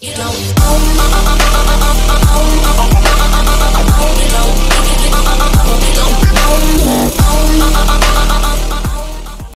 You don't own